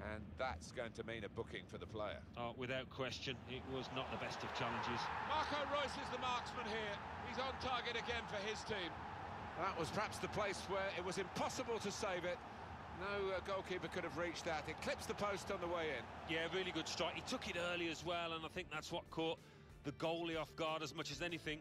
And that's going to mean a booking for the player. Oh, without question, it was not the best of challenges. Marco Reus is the marksman here. He's on target again for his team. That was perhaps the place where it was impossible to save it. No uh, goalkeeper could have reached that. It clips the post on the way in. Yeah, really good strike. He took it early as well, and I think that's what caught the goalie off guard as much as anything.